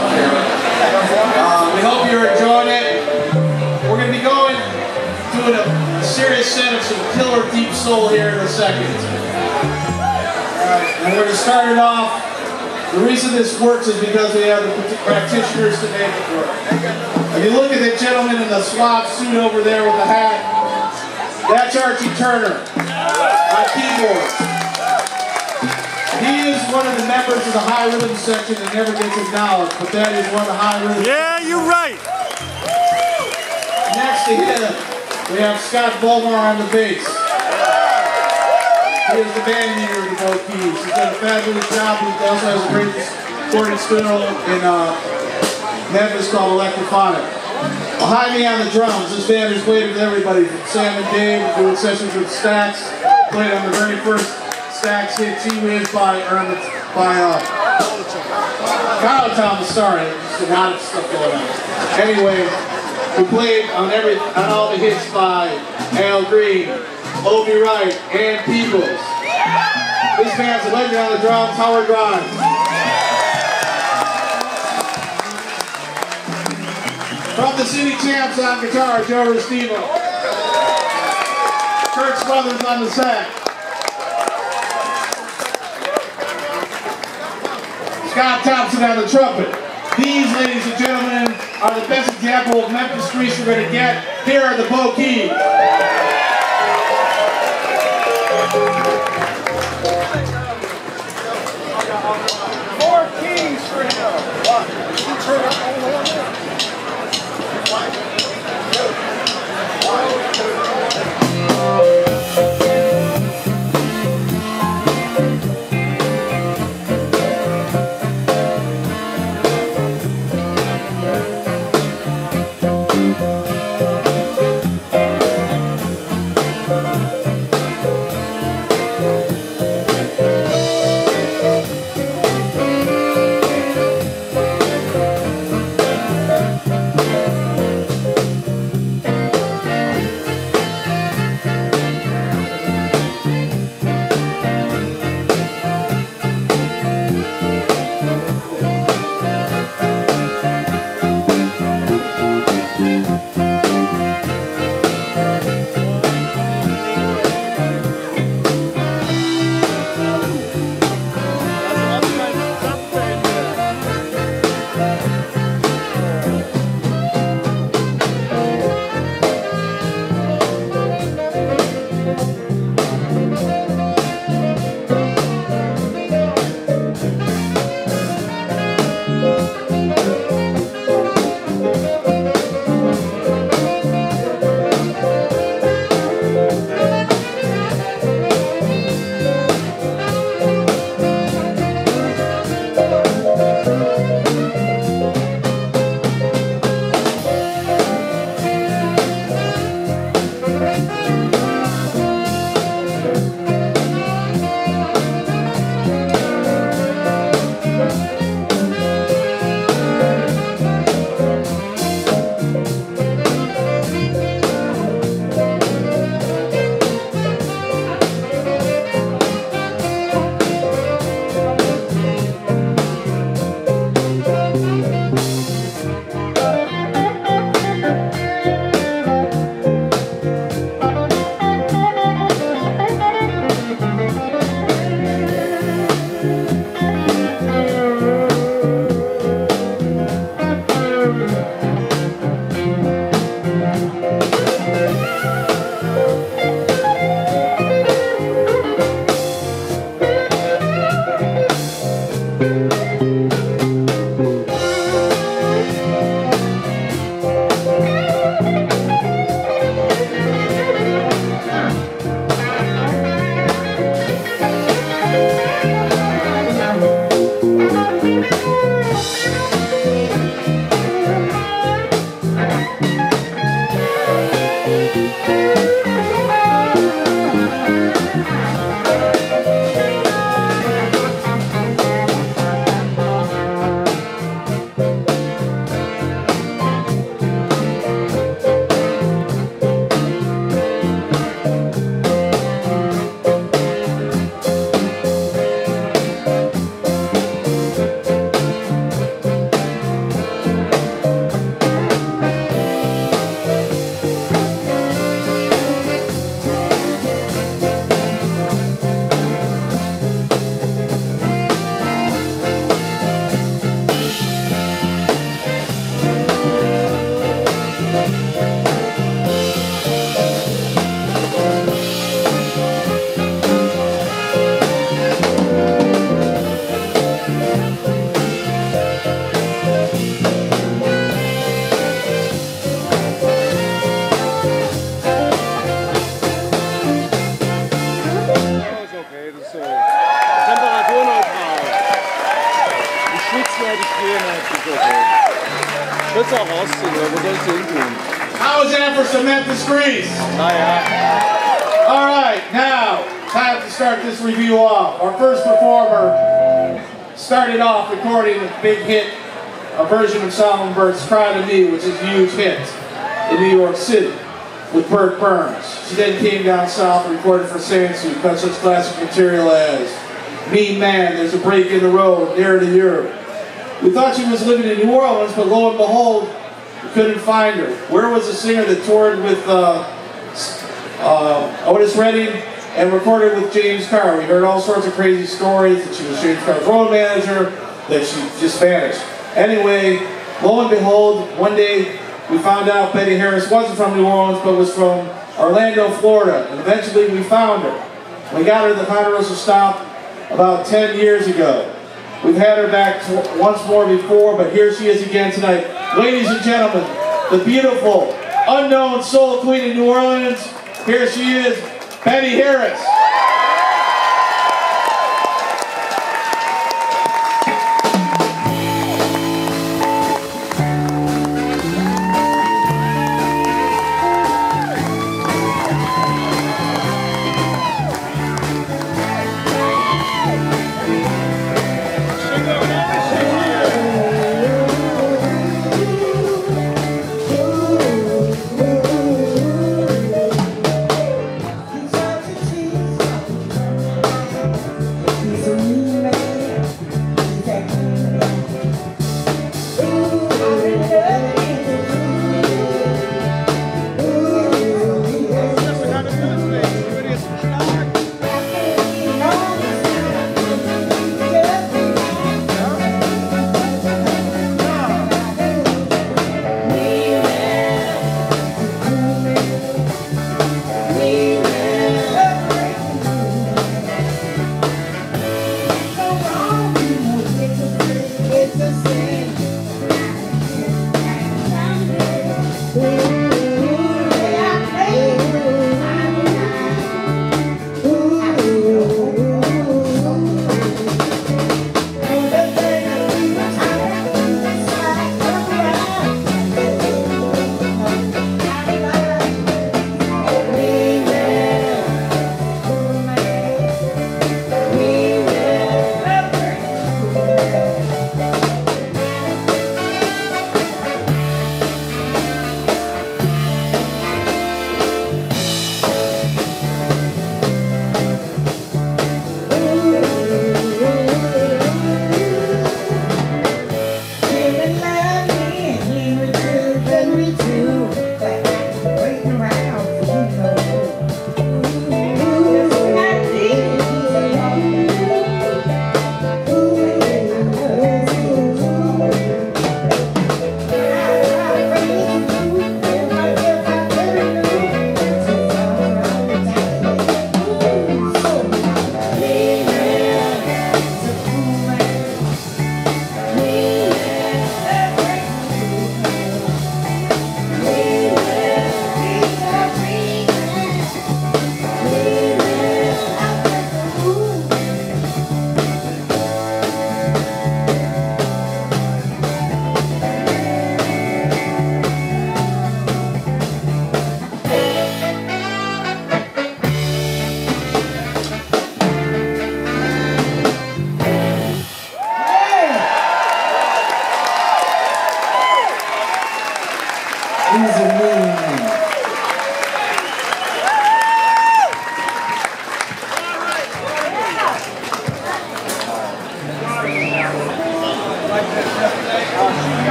up here. Uh, we hope you're enjoying it. We're going to be going, doing a serious set of some killer deep soul here in a second. Alright, and we're going to start it off. The reason this works is because we have the practitioners to make it work. If you look at the gentleman in the swab suit over there with the hat, that's Archie Turner on keyboard. He is one of the members of the Hi Rhythm section that never gets acknowledged, but that is one of the Hi Rhythm. Yeah, you're right. Next to him, we have Scott Bomar on the bass. He is the band leader of the Bo Keys. He's done a fabulous job. He also has a great recording studio in uh, Memphis called Electraphonic. Behind me on the drums, this band has played with everybody from Sam and Dave, doing sessions with Stax, played on the very first Stax hit Gee Whiz by, or, by uh, Thomas. sorry, there's a lot of stuff going on. Anyway, we played on every on all the hits by Al Green, O.V. Wright, Ann Peebles. This band's a legend on the drums, Howard Grimes. From the City Champs on guitar, Joe Restivo. Kirk Smothers on the sax. Scott Thompson on the trumpet. These, ladies and gentlemen, are the best example of Memphis Grease you're going to get. Here are the Bo Keys. Grease? All right, now, time to start this review off. Our first performer started off recording a big hit, a version of Solomon Burke's Cry to Me, which is a huge hit in New York City with Bert Berns. She then came down south and recorded for Sansu, cut such classic material as Mean Man, There's a Break in the Road, Nearer to You. We thought she was living in New Orleans, but lo and behold, couldn't find her. Where was the singer that toured with uh, uh, Otis Redding and recorded with James Carr? We heard all sorts of crazy stories that she was James Carr's road manager, that she just vanished. Anyway, lo and behold, one day we found out Betty Harris wasn't from New Orleans, but was from Orlando, Florida. And eventually we found her. We got her at the Ponderosa Stomp about 10 years ago. We've had her back once more before, but here she is again tonight. Ladies and gentlemen, the beautiful, unknown soul queen of New Orleans, here she is, Betty Harris.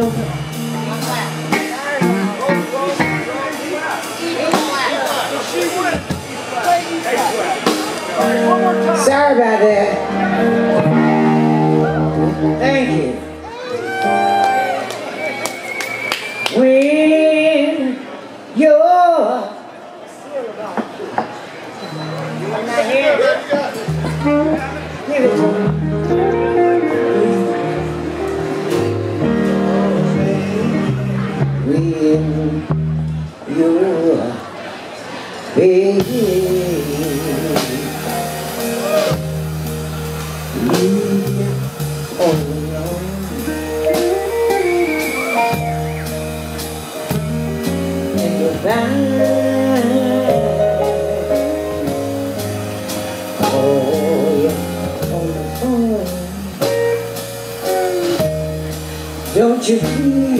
Sorry about that. Thank you. When you're Don't you hear?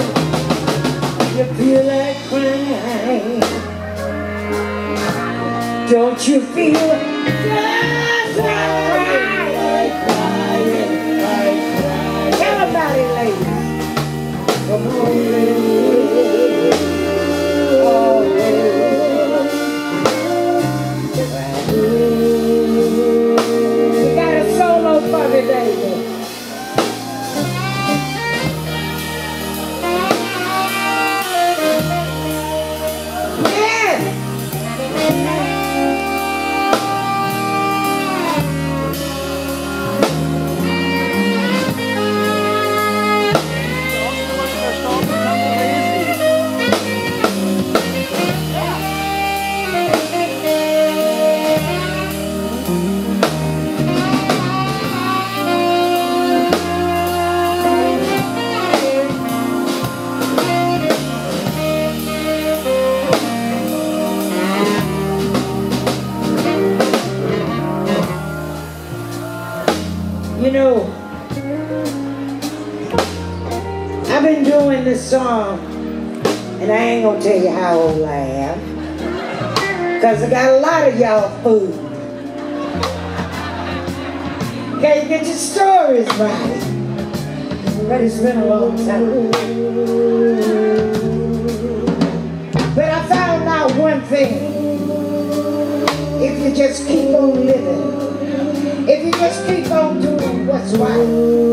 You feel like crying. Don't you feel like. Everybody, ladies. Come on, ladies. this song, and I ain't gonna tell you how old I am, because I got a lot of y'all food. Gotta get your stories right, but it's been a long time. But I found out one thing. If you just keep on living, if you just keep on doing what's right,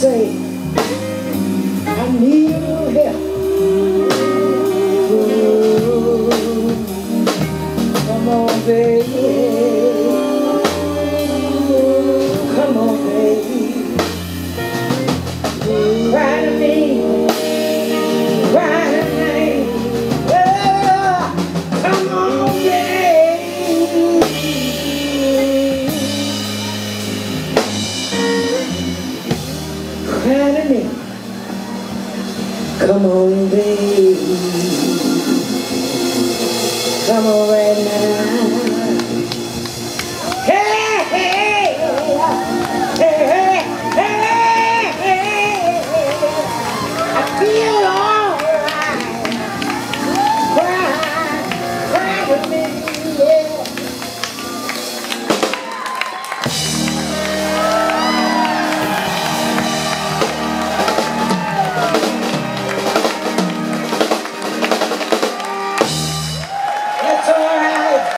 say, I need little help. Come on, baby. On, baby. Come now.